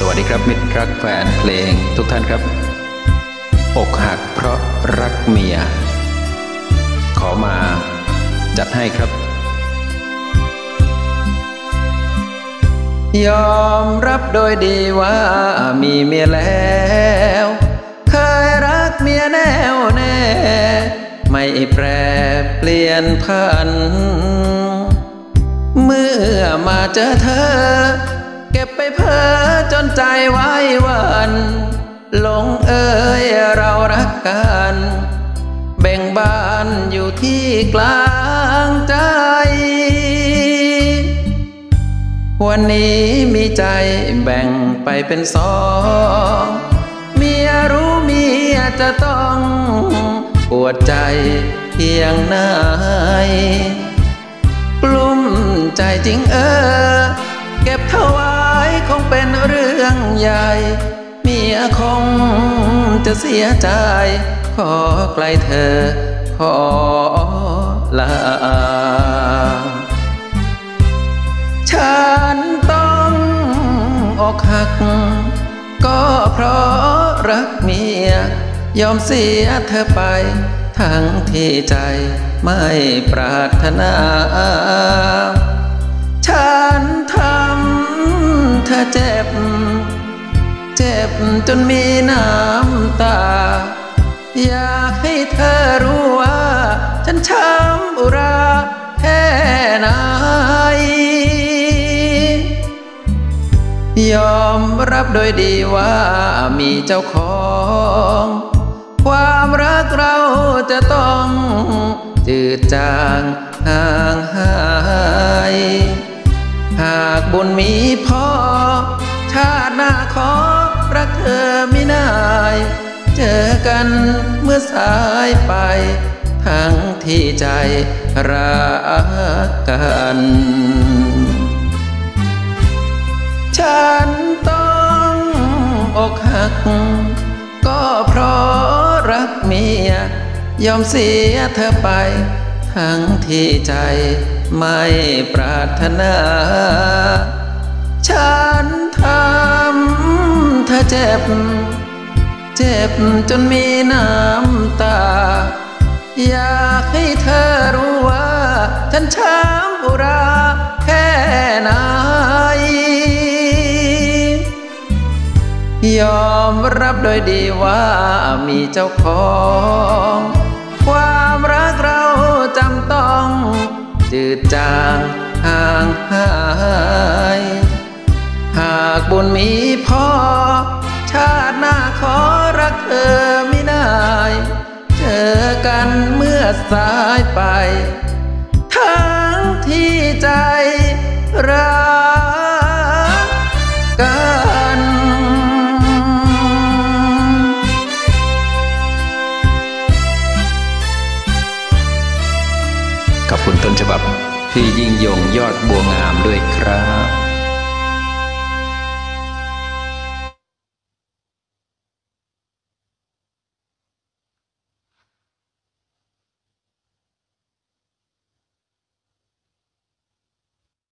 สวัสดีครับมิตรรักแฟนเพลงทุกท่านครับ อกหักเพราะรักเมีย ขอมาจัดให้ครับ ยอมรับโดยดีว่ามีเมียแล้ว เคยรักเมียแน่วแน่ ไม่แปรเปลี่ยนพัน เมื่อมาเจอเธอ ก็บไปเพ้อจนใจไว้วันหลงเอ่ยเรารักกัน แบ่งบานอยู่ที่กลางใจ วันนี้มีใจแบ่งไปเป็นสองเมียรู้เมียจะต้องปวดใจเพียงไหนกลุ้มใจจริงเออ เก็บเท่า คงเป็นเรื่องใหญ่ เมียคงจะเสียใจ ขอไกลเธอ ขอลา ฉันต้องอกหัก ก็เพราะรักเมีย ยอมเสียเธอไป ทั้งที่ใจไม่ปรารถนา ฉันทำ จนมีน้ำตา อยากให้เธอรู้ว่า ฉันช้ำอุราแค่ไหนยอมรับโดยดีว่ามีเจ้าของ ความรักเราจะต้องจืดจางห่างหาย หากบุญมีพอ ชาติหน้าขอรักเธ อไม่นายเจอกันเมื่อสายไป ทั้งที่ใจรักกัน ฉันต้องอกหัก ก็เพราะรักเมีย ยอมเสียเธอไป ทั้งที่ใจไม่ปรารถนา ฉันทำเธ อเจ็บ เจ็บจนมีน้ำตา อยากให้เธอรู้ว่า ฉันช้ำอุราแค่ไหนยอมรับโดยดีว่ามีเจ้าของ ความรักเราจำต้อง จืดจางห่างหายากบุญมีพอชาติหน้าขอรักเธอไม่นายเจอกันเมื่อสายไป ทั้งที่ใจรักกันขอบคุณต้นฉบับพี่ยิ่งยงยอดบัวงามด้วยครับ